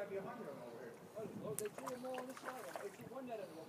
got to be a hundred of them over here. Oh, they threw them all on the side. They threw one net on the